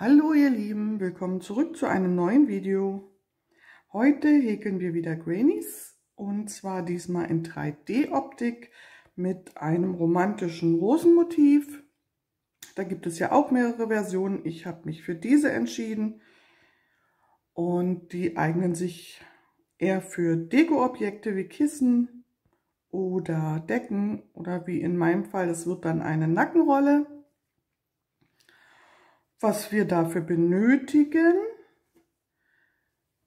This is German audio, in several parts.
Hallo ihr Lieben, willkommen zurück zu einem neuen Video. Heute häkeln wir wieder Grannies und zwar diesmal in 3D-Optik mit einem romantischen Rosenmotiv. Da gibt es ja auch mehrere Versionen. Ich habe mich für diese entschieden und die eignen sich eher für Deko-Objekte wie Kissen oder Decken oder wie in meinem Fall, es wird dann eine Nackenrolle. Was wir dafür benötigen,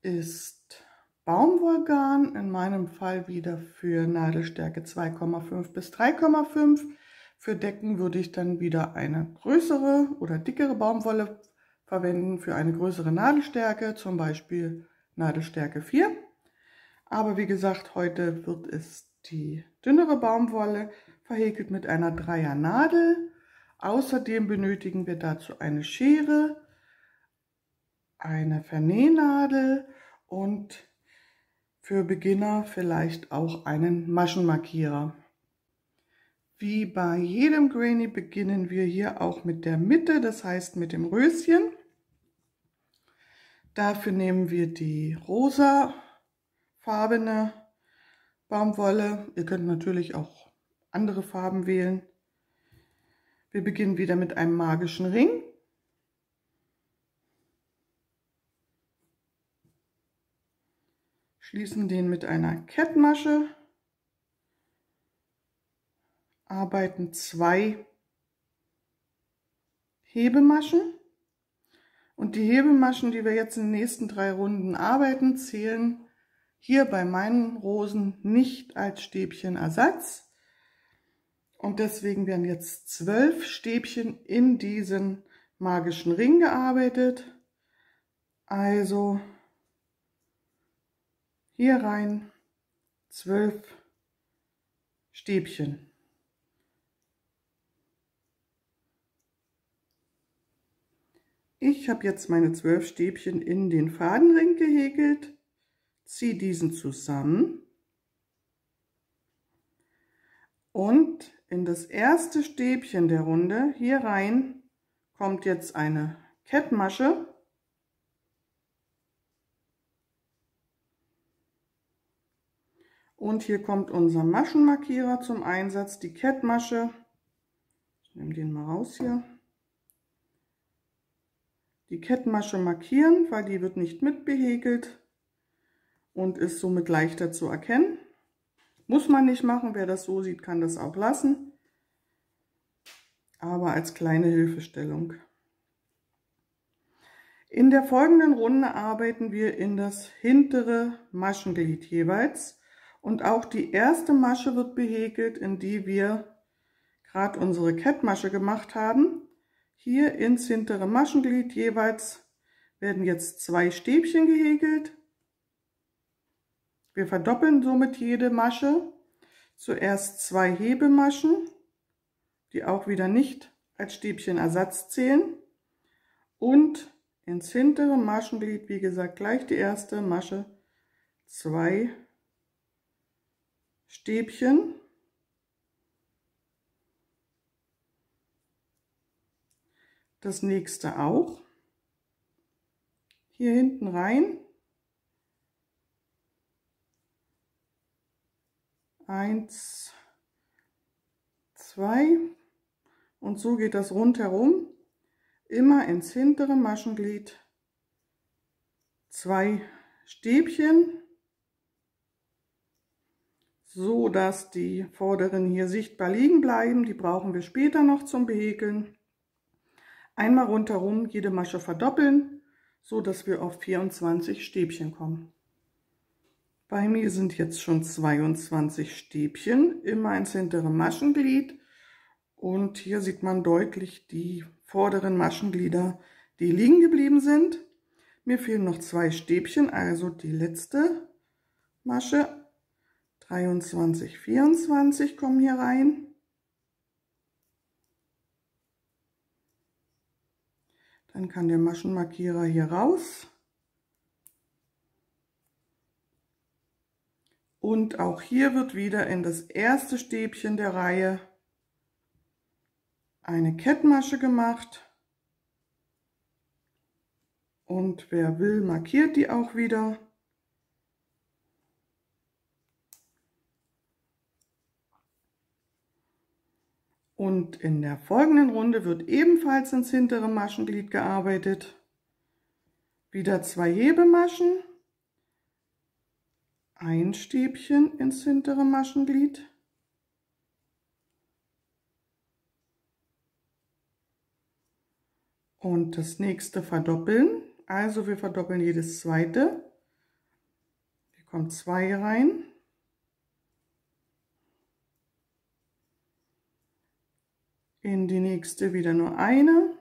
ist Baumwollgarn, in meinem Fall wieder für Nadelstärke 2,5 bis 3,5. Für Decken würde ich dann wieder eine größere oder dickere Baumwolle verwenden für eine größere Nadelstärke, zum Beispiel Nadelstärke 4. Aber wie gesagt, heute wird es die dünnere Baumwolle, verhäkelt mit einer Dreier Nadel Außerdem benötigen wir dazu eine Schere, eine Vernähnadel und für Beginner vielleicht auch einen Maschenmarkierer. Wie bei jedem Granny beginnen wir hier auch mit der Mitte, das heißt mit dem Röschen. Dafür nehmen wir die rosa farbene Baumwolle. Ihr könnt natürlich auch andere Farben wählen. Wir beginnen wieder mit einem magischen Ring. Schließen den mit einer Kettmasche. Arbeiten zwei Hebemaschen. Und die Hebemaschen, die wir jetzt in den nächsten drei Runden arbeiten, zählen hier bei meinen Rosen nicht als Stäbchenersatz. Und deswegen werden jetzt zwölf Stäbchen in diesen magischen Ring gearbeitet. Also hier rein zwölf Stäbchen. Ich habe jetzt meine zwölf Stäbchen in den Fadenring gehäkelt, ziehe diesen zusammen und in das erste Stäbchen der Runde hier rein kommt jetzt eine Kettmasche. Und hier kommt unser Maschenmarkierer zum Einsatz, die Kettmasche. Ich nehme den mal raus hier. Die Kettmasche markieren, weil die wird nicht mitbehäkelt und ist somit leichter zu erkennen. Muss man nicht machen, wer das so sieht, kann das auch lassen. Aber als kleine Hilfestellung. In der folgenden Runde arbeiten wir in das hintere Maschenglied jeweils. Und auch die erste Masche wird behäkelt, in die wir gerade unsere Kettmasche gemacht haben. Hier ins hintere Maschenglied jeweils werden jetzt zwei Stäbchen gehäkelt. Wir verdoppeln somit jede Masche. Zuerst zwei Hebemaschen, die auch wieder nicht als Stäbchenersatz zählen. Und ins hintere Maschenglied, wie gesagt, gleich die erste Masche, zwei Stäbchen. Das nächste auch. Hier hinten rein eins, zwei und so geht das rundherum. Immer ins hintere Maschenglied zwei Stäbchen, so dass die vorderen hier sichtbar liegen bleiben. Die brauchen wir später noch zum Behäkeln. Einmal rundherum jede Masche verdoppeln, so dass wir auf 24 Stäbchen kommen. Bei mir sind jetzt schon 22 Stäbchen, immer ins hintere Maschenglied. Und hier sieht man deutlich die vorderen Maschenglieder, die liegen geblieben sind. Mir fehlen noch zwei Stäbchen, also die letzte Masche. 23, 24 kommen hier rein. Dann kann der Maschenmarkierer hier raus. Und auch hier wird wieder in das erste Stäbchen der Reihe eine Kettmasche gemacht. Und wer will, markiert die auch wieder. Und in der folgenden Runde wird ebenfalls ins hintere Maschenglied gearbeitet. Wieder zwei Hebemaschen, ein Stäbchen ins hintere Maschenglied, und das nächste verdoppeln. Also wir verdoppeln jedes zweite. Hier kommt zwei rein. in die nächste wieder nur eine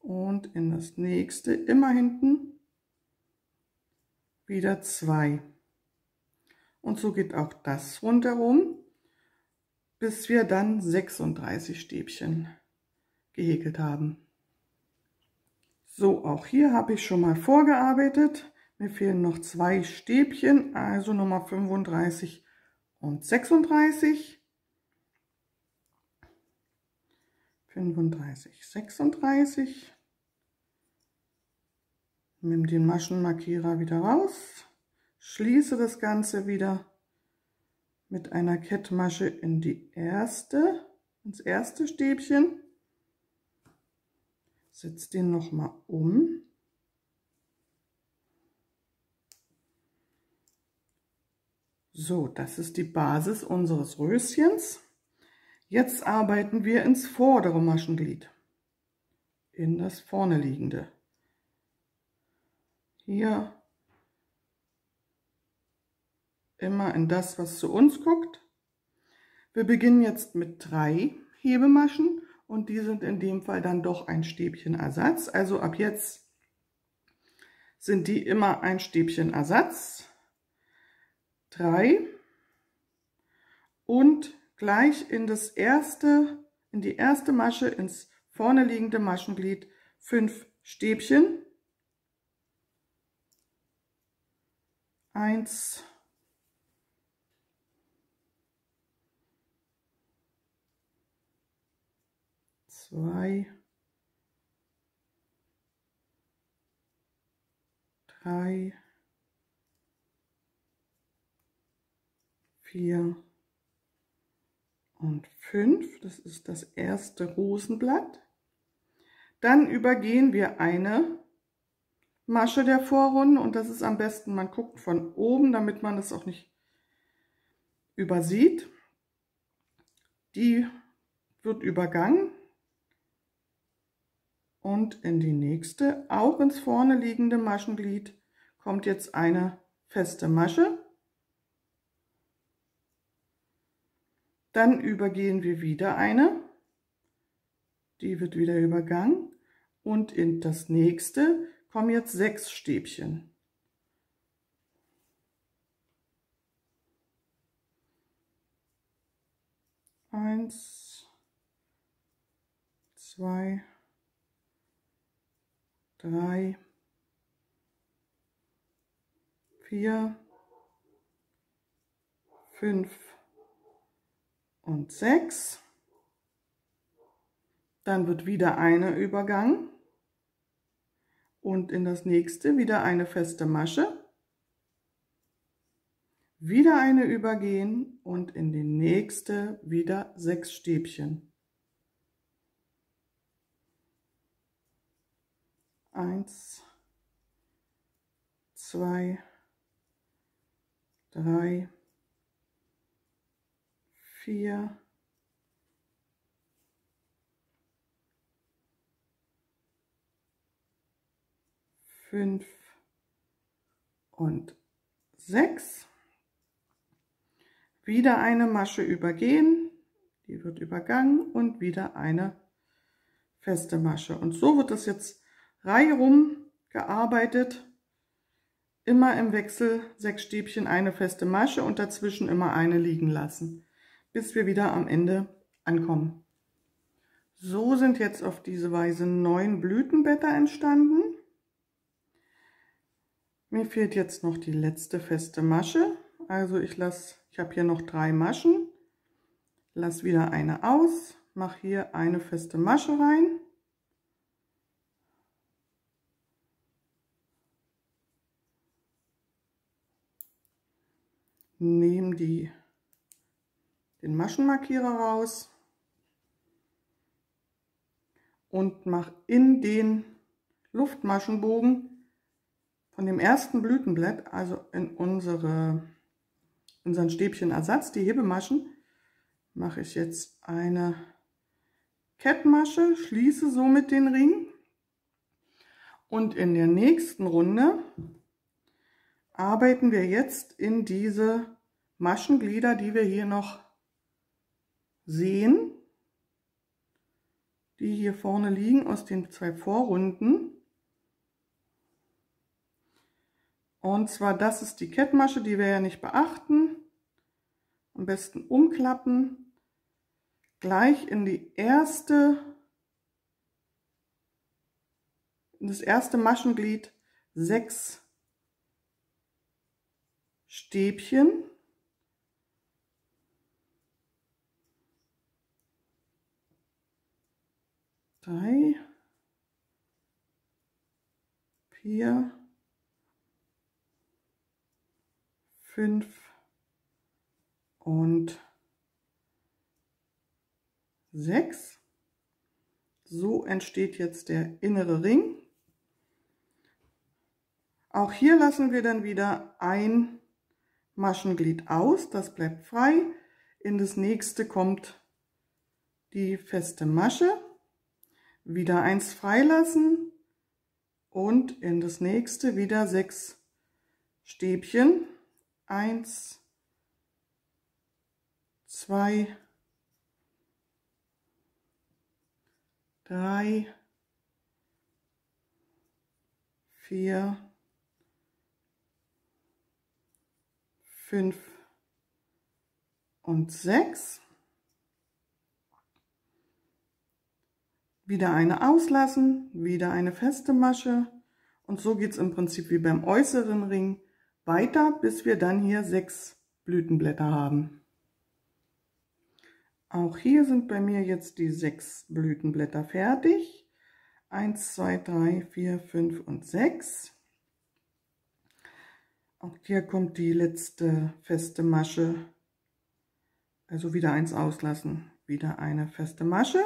und in das nächste immer hinten wieder zwei. Und so geht auch das rundherum, bis wir dann 36 Stäbchen gehäkelt haben. So, auch hier habe ich schon mal vorgearbeitet. Mir fehlen noch zwei Stäbchen, also Nummer 35 und 36. 35, 36. Nimm den Maschenmarkierer wieder raus, schließe das Ganze wieder mit einer Kettmasche in die erste, ins erste Stäbchen, setze den nochmal um. So, das ist die Basis unseres Röschens. Jetzt arbeiten wir ins vordere Maschenglied, in das vorne liegende. Hier immer in das, was zu uns guckt. Wir beginnen jetzt mit drei Hebemaschen und die sind in dem Fall dann doch ein Stäbchen Ersatz. Also ab jetzt sind die immer ein Stäbchen Ersatz. Drei und gleich in das erste, in die erste Masche, ins vorne liegende Maschenglied fünf Stäbchen. Eins, zwei, drei, vier, und 5, das ist das erste Rosenblatt. Dann übergehen wir eine Masche der Vorrunde und das ist am besten, man guckt von oben, damit man das auch nicht übersieht. Die wird übergangen und in die nächste, auch ins vorne liegende Maschenglied, kommt jetzt eine feste Masche. Dann übergehen wir wieder eine. Die wird wieder übergangen. Und in das nächste kommen jetzt sechs Stäbchen. Eins, zwei, drei, vier, fünf, und 6. Dann wird wieder eine Übergang und in das nächste wieder eine feste Masche. Wieder eine übergehen und in die nächste wieder sechs Stäbchen. Eins, zwei, drei, vier, fünf und sechs. Wieder eine Masche übergehen, die wird übergangen und wieder eine feste Masche. Und so wird es jetzt reihum gearbeitet. Immer im Wechsel sechs Stäbchen, eine feste Masche und dazwischen immer eine liegen lassen bis wir wieder am Ende ankommen. So sind jetzt auf diese Weise neun Blütenblätter entstanden. Mir fehlt jetzt noch die letzte feste Masche. Also ich lasse, ich habe hier noch drei Maschen. Lass wieder eine aus, mache hier eine feste Masche rein. Nehme die, den Maschenmarkierer raus und mache in den Luftmaschenbogen von dem ersten Blütenblatt, also in unsere, unseren Stäbchenersatz, die Hebemaschen, mache ich jetzt eine Kettmasche, schließe somit den Ring und in der nächsten Runde arbeiten wir jetzt in diese Maschenglieder, die wir hier noch sehen, die hier vorne liegen aus den zwei Vorrunden. Und zwar, das ist die Kettmasche, die wir ja nicht beachten. Am besten umklappen, gleich in die erste, in das erste Maschenglied sechs Stäbchen. Drei, vier, fünf und sechs. So entsteht jetzt der innere Ring. Auch hier lassen wir dann wieder ein Maschenglied aus, das bleibt frei. In das nächste kommt die feste Masche, wieder eins freilassen und in das nächste wieder sechs Stäbchen. Eins, zwei, drei, vier, 5 und 6. Wieder eine auslassen, wieder eine feste Masche und so geht es im Prinzip wie beim äußeren Ring weiter, bis wir dann hier sechs Blütenblätter haben. Auch hier sind bei mir jetzt die sechs Blütenblätter fertig. 1, 2, 3, 4, 5 und 6. Auch hier kommt die letzte feste Masche. Also wieder eins auslassen, wieder eine feste Masche.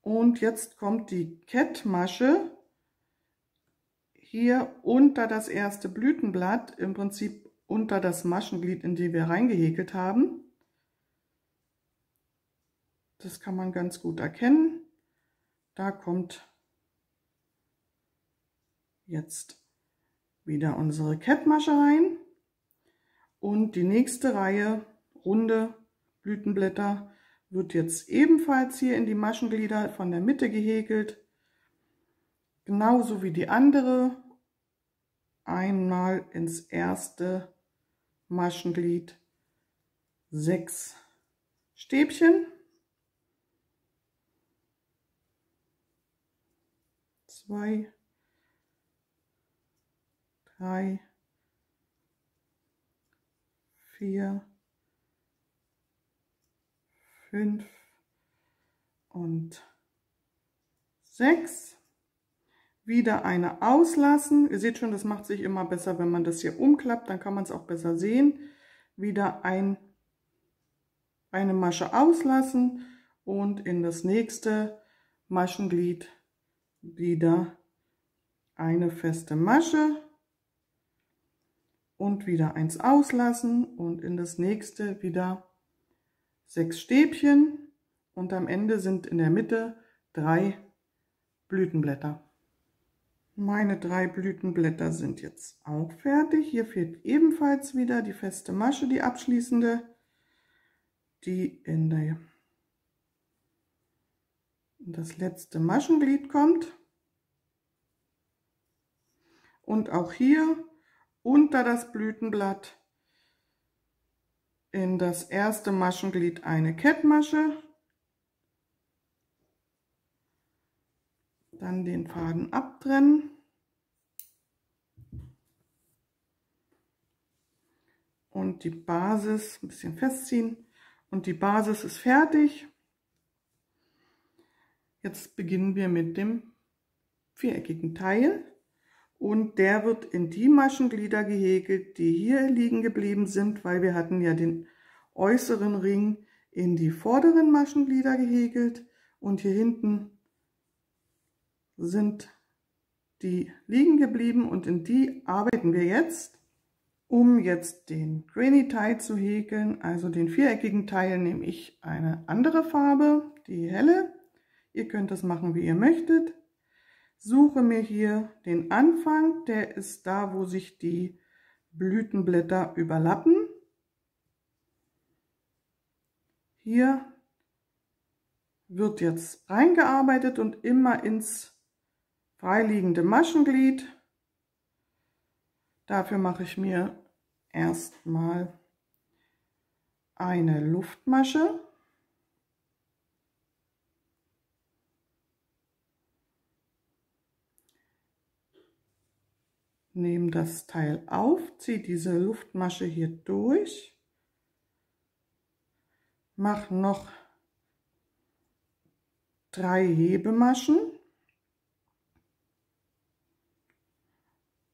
Und jetzt kommt die Kettmasche hier unter das erste Blütenblatt, im Prinzip unter das Maschenglied, in die wir reingehäkelt haben. Das kann man ganz gut erkennen. Da kommt jetzt wieder unsere Kettmasche rein und die nächste Reihe runde Blütenblätter wird jetzt ebenfalls hier in die Maschenglieder von der Mitte gehäkelt, genauso wie die andere. Einmal ins erste Maschenglied sechs Stäbchen. Zwei, drei, vier, fünf und sechs. Wieder eine auslassen. Ihr seht schon, das macht sich immer besser, wenn man das hier umklappt. Dann kann man es auch besser sehen. Wieder ein, eine Masche auslassen und in das nächste Maschenglied wieder eine feste Masche und wieder eins auslassen und in das nächste wieder sechs Stäbchen und am Ende sind in der Mitte drei Blütenblätter. Meine drei Blütenblätter sind jetzt auch fertig. Hier fehlt ebenfalls wieder die feste Masche, die abschließende, die in, der, in das letzte Maschenglied kommt. Und auch hier unter das Blütenblatt in das erste Maschenglied eine Kettmasche, dann den Faden abtrennen. Und die Basis ein bisschen festziehen. Und die Basis ist fertig. Jetzt beginnen wir mit dem viereckigen Teil. Und der wird in die Maschenglieder gehäkelt, die hier liegen geblieben sind, weil wir hatten ja den äußeren Ring in die vorderen Maschenglieder gehäkelt. Und hier hinten sind die liegen geblieben und in die arbeiten wir jetzt. Um jetzt den Granny Tie zu häkeln, also den viereckigen Teil, nehme ich eine andere Farbe, die helle. Ihr könnt das machen, wie ihr möchtet. Suche mir hier den Anfang, der ist da, wo sich die Blütenblätter überlappen. Hier wird jetzt reingearbeitet und immer ins freiliegende Maschenglied. Dafür mache ich mir erstmal eine Luftmasche. Nehme das Teil auf, ziehe diese Luftmasche hier durch, mache noch drei Hebemaschen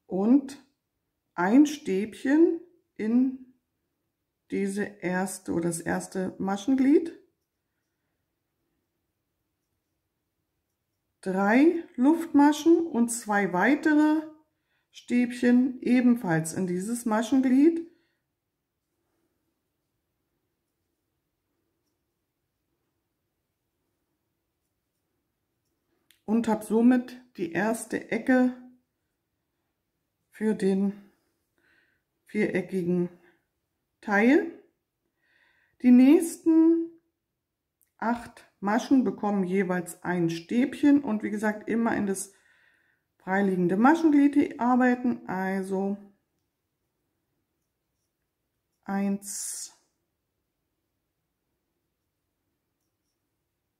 und ein Stäbchen in diese erste oder das erste Maschenglied. Drei Luftmaschen und zwei weitere Stäbchen ebenfalls in dieses Maschenglied. Und habe somit die erste Ecke für den viereckigen Teil. Die nächsten acht Maschen bekommen jeweils ein Stäbchen und wie gesagt immer in das freiliegende Maschenglied arbeiten. Also eins,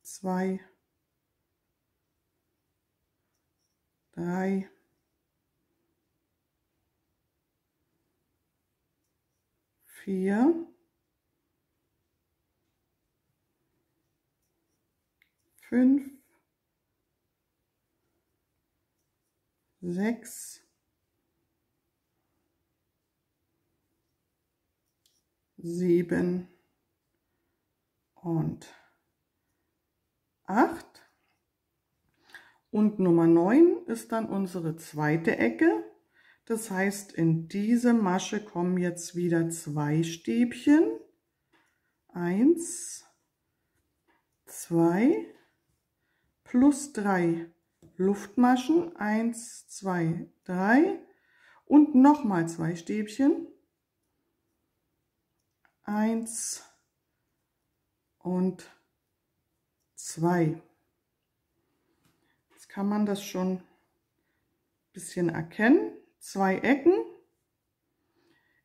zwei, drei, vier, fünf, sechs, sieben und acht. Und Nummer neun ist dann unsere zweite Ecke. Das heißt, in diese Masche kommen jetzt wieder zwei Stäbchen. Eins, zwei, plus drei Luftmaschen. Eins, zwei, drei. Und nochmal zwei Stäbchen. Eins und zwei. Jetzt kann man das schon ein bisschen erkennen zwei Ecken.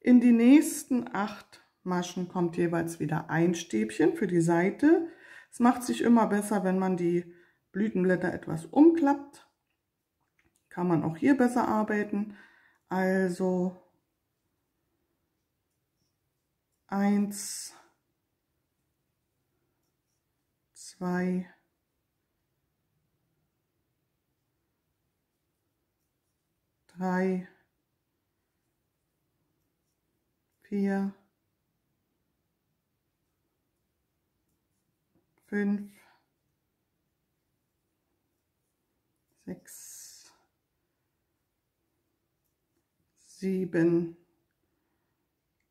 In die nächsten acht Maschen kommt jeweils wieder ein Stäbchen für die Seite. Es macht sich immer besser, wenn man die Blütenblätter etwas umklappt. Kann man auch hier besser arbeiten. Also eins, zwei, drei, vier, fünf, sechs, sieben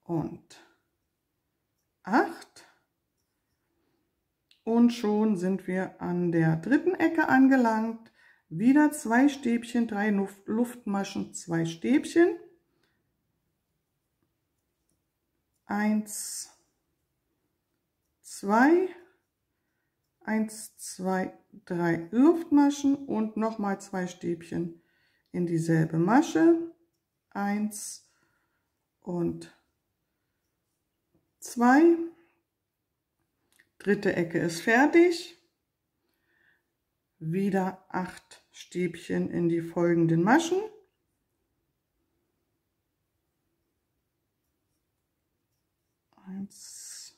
und acht. Und schon sind wir an der dritten Ecke angelangt. Wieder zwei Stäbchen, drei Luftmaschen, zwei Stäbchen. eins, zwei, eins, zwei, drei Luftmaschen und nochmal zwei Stäbchen in dieselbe Masche. Eins und zwei. Dritte Ecke ist fertig. Wieder acht Stäbchen in die folgenden Maschen. Eins,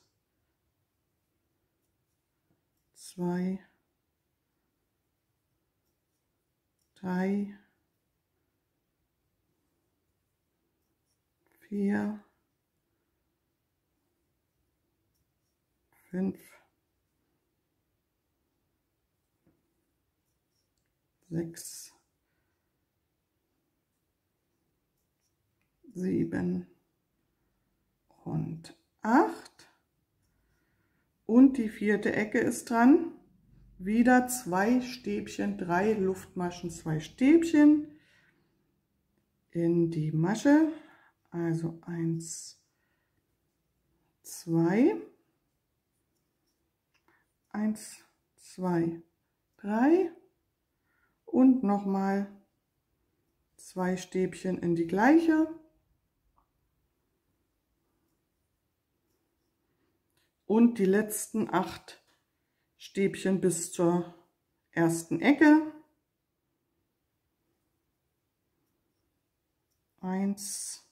zwei, drei, vier, fünf, sechs, sieben und acht. Und die vierte Ecke ist dran. Wieder zwei Stäbchen, drei Luftmaschen, zwei Stäbchen in die Masche. Also eins, zwei, eins, zwei, drei und nochmal zwei Stäbchen in die gleiche. Und die letzten acht Stäbchen bis zur ersten Ecke. Eins,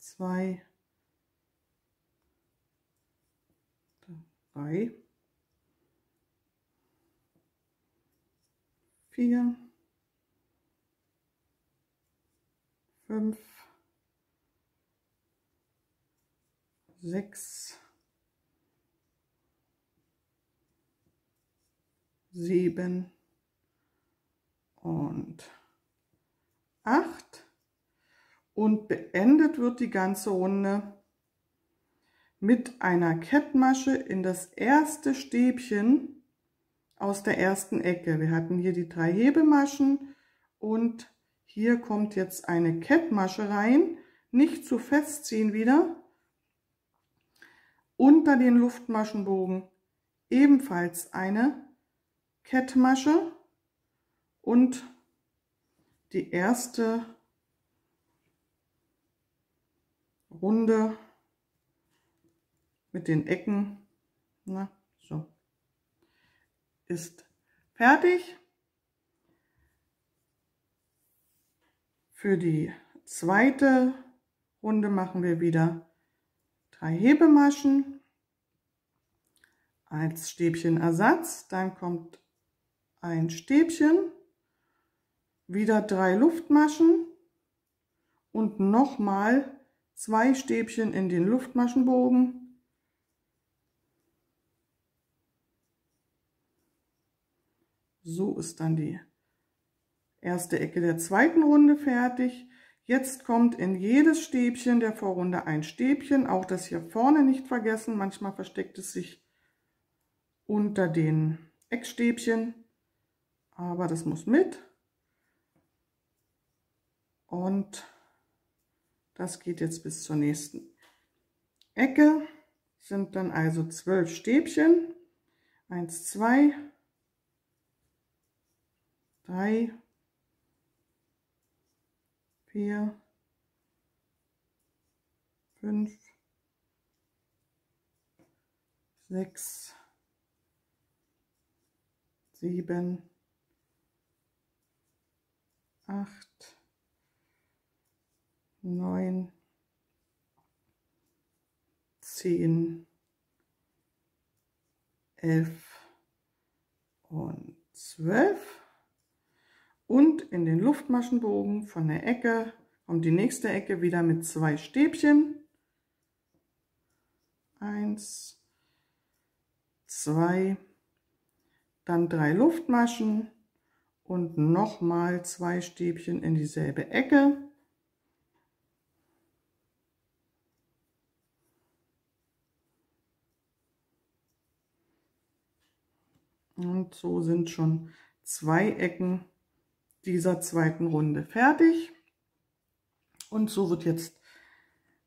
zwei, drei, vier, fünf, sechs, sieben und acht. Und beendet wird die ganze Runde mit einer Kettmasche in das erste Stäbchen aus der ersten Ecke. Wir hatten hier die drei Hebemaschen und hier kommt jetzt eine Kettmasche rein. Nicht zu festziehen wieder. Unter den Luftmaschenbogen ebenfalls eine Kettmasche und die erste Runde mit den Ecken so, ist fertig. Für die zweite Runde machen wir wieder drei Hebemaschen als Stäbchenersatz. Dann kommt ein Stäbchen, wieder drei Luftmaschen und nochmal zwei Stäbchen in den Luftmaschenbogen. So ist dann die erste Ecke der zweiten Runde fertig. Jetzt kommt in jedes Stäbchen der Vorrunde ein Stäbchen, auch das hier vorne nicht vergessen. Manchmal versteckt es sich unter den Eckstäbchen aber das muss mit. Und das geht jetzt bis zur nächsten Ecke. Sind dann also zwölf Stäbchen. Eins, zwei, drei, vier, fünf, sechs, sieben, acht, neun, zehn, elf. Und zwölf. Und in den Luftmaschenbogen von der Ecke kommt die nächste Ecke wieder mit zwei Stäbchen. Eins, zwei, dann drei Luftmaschen und nochmal zwei Stäbchen in dieselbe Ecke. Und so sind schon zwei Ecken dieser zweiten Runde fertig. Und so wird jetzt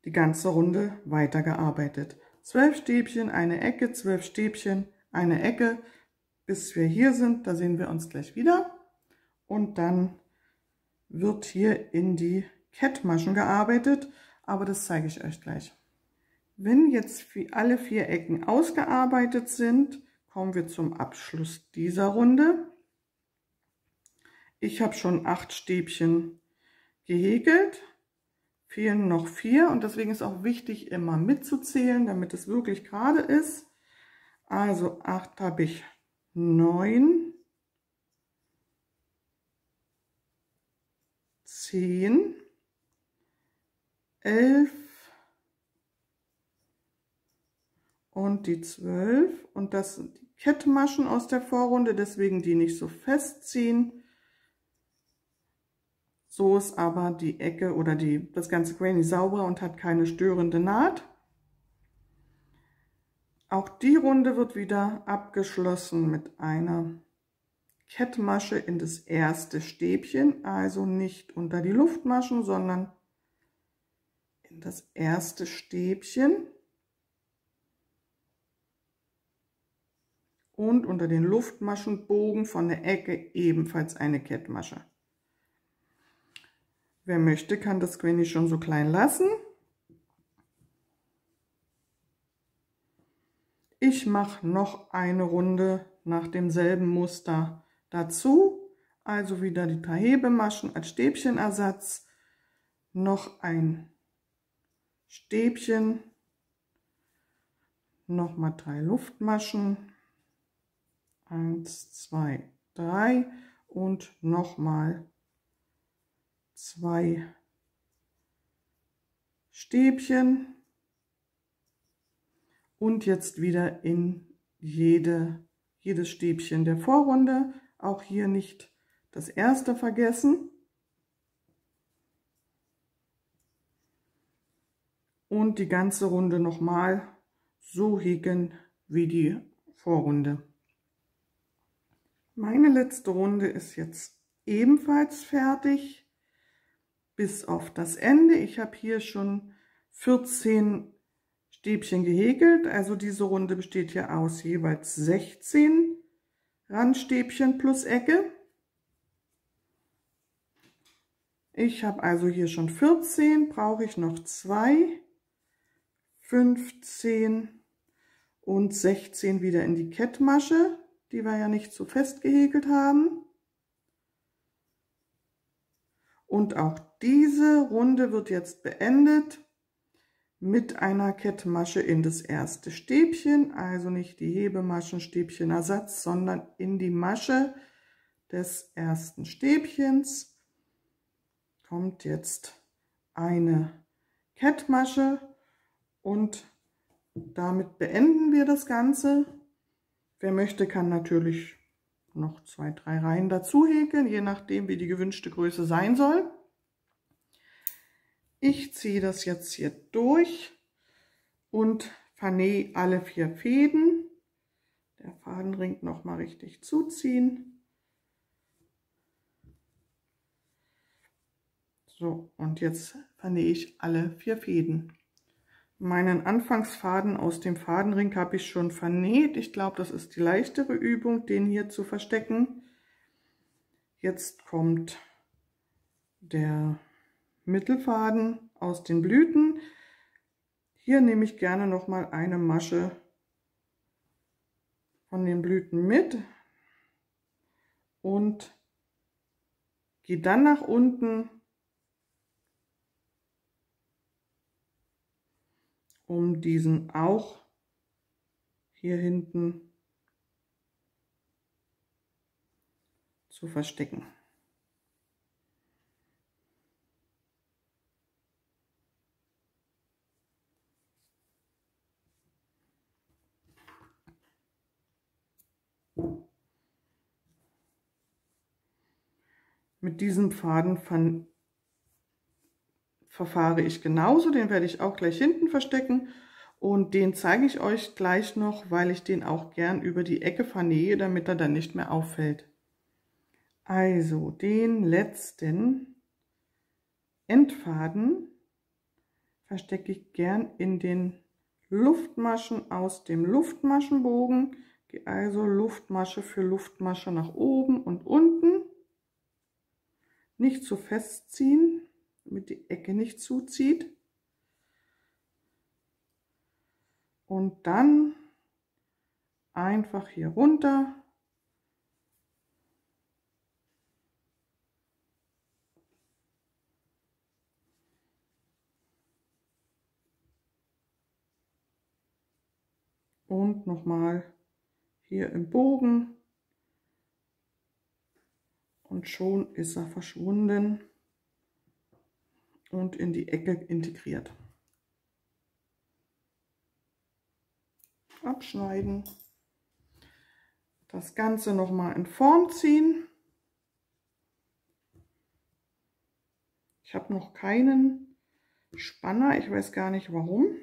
die ganze Runde weitergearbeitet. Zwölf Stäbchen, eine Ecke, zwölf Stäbchen, eine Ecke, bis wir hier sind. Da sehen wir uns gleich wieder und dann wird hier in die Kettmaschen gearbeitet, aber das zeige ich euch gleich. Wenn jetzt alle vier Ecken ausgearbeitet sind, kommen wir zum Abschluss dieser Runde. Ich habe schon acht Stäbchen gehäkelt, fehlen noch vier und deswegen ist auch wichtig, immer mitzuzählen, damit es wirklich gerade ist. Also acht habe ich neun, 10, 11 und die 12 und das sind die Kettmaschen aus der Vorrunde, deswegen die nicht so festziehen. So ist aber die Ecke oder die, das ganze Granny sauber und hat keine störende Naht. Auch die Runde wird wieder abgeschlossen mit einer Kettmasche in das erste Stäbchen, also nicht unter die Luftmaschen, sondern in das erste Stäbchen und unter den Luftmaschenbogen von der Ecke ebenfalls eine Kettmasche. Wer möchte, kann das Granny schon so klein lassen. Ich mache noch eine Runde nach demselben Muster dazu. Also wieder die drei Hebemaschen als Stäbchenersatz. Noch ein Stäbchen. Nochmal drei Luftmaschen. Eins, zwei, drei und nochmal zwei Stäbchen und jetzt wieder in jede, jedes Stäbchen der Vorrunde. Auch hier nicht das erste vergessen. Und die ganze Runde nochmal so häkeln wie die Vorrunde. Meine letzte Runde ist jetzt ebenfalls fertig bis auf das Ende. Ich habe hier schon 14 Stäbchen gehäkelt. Also diese Runde besteht ja aus jeweils 16 Randstäbchen plus Ecke. Ich habe also hier schon 14, brauche ich noch 2, 15 und 16 wieder in die Kettmasche, die wir ja nicht so fest gehäkelt haben. Und auch diese Runde wird jetzt beendet mit einer Kettmasche in das erste Stäbchen, also nicht die Hebemaschenstäbchenersatz, sondern in die Masche des ersten Stäbchens kommt jetzt eine Kettmasche und damit beenden wir das Ganze. Wer möchte, kann natürlich noch zwei, drei Reihen dazu häkeln, je nachdem, wie die gewünschte Größe sein soll. Ich ziehe das jetzt hier durch und vernähe alle vier Fäden. Der Fadenring noch mal richtig zuziehen. So, und jetzt vernähe ich alle vier Fäden. Meinen Anfangsfaden aus dem Fadenring habe ich schon vernäht. Ich glaube, das ist die leichtere Übung, den hier zu verstecken. Jetzt kommt der Mittelfaden aus den Blüten. Hier nehme ich gerne noch mal eine Masche von den Blüten mit und gehe dann nach unten, um diesen auch hier hinten zu verstecken. Mit diesem Faden verfahre ich genauso, den werde ich auch gleich hinten verstecken und den zeige ich euch gleich noch, weil ich den auch gern über die Ecke vernähe, damit er dann nicht mehr auffällt. Also den letzten Endfaden verstecke ich gern in den Luftmaschen aus dem Luftmaschenbogen. Gehe also Luftmasche für Luftmasche nach oben und unten nicht zu festziehen, damit die Ecke nicht zuzieht. Und dann einfach hier runter. Und nochmal hier im Bogen und schon ist er verschwunden. Und in die Ecke integriert. Abschneiden. Das Ganze nochmal in Form ziehen. Ich habe noch keinen Spanner, ich weiß gar nicht warum.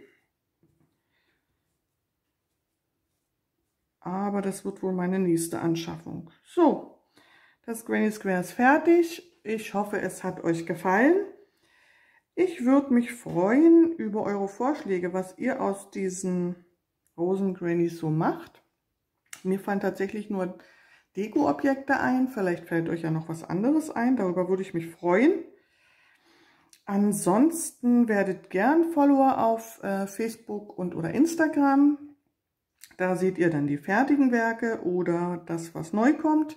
Aber das wird wohl meine nächste Anschaffung. So, das Granny Square ist fertig. Ich hoffe, es hat euch gefallen. Ich würde mich freuen über eure Vorschläge, was ihr aus diesen Rosen Grannies so macht. Mir fallen tatsächlich nur Deko-Objekte ein. Vielleicht fällt euch ja noch was anderes ein. Darüber würde ich mich freuen. Ansonsten werdet gern Follower auf äh, Facebook und oder Instagram. Da seht ihr dann die fertigen Werke oder das, was neu kommt.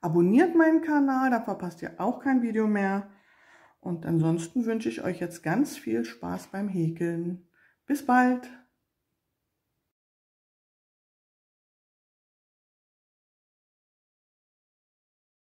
Abonniert meinen Kanal, da verpasst ihr auch kein Video mehr. Und ansonsten wünsche ich euch jetzt ganz viel Spaß beim Häkeln. Bis bald!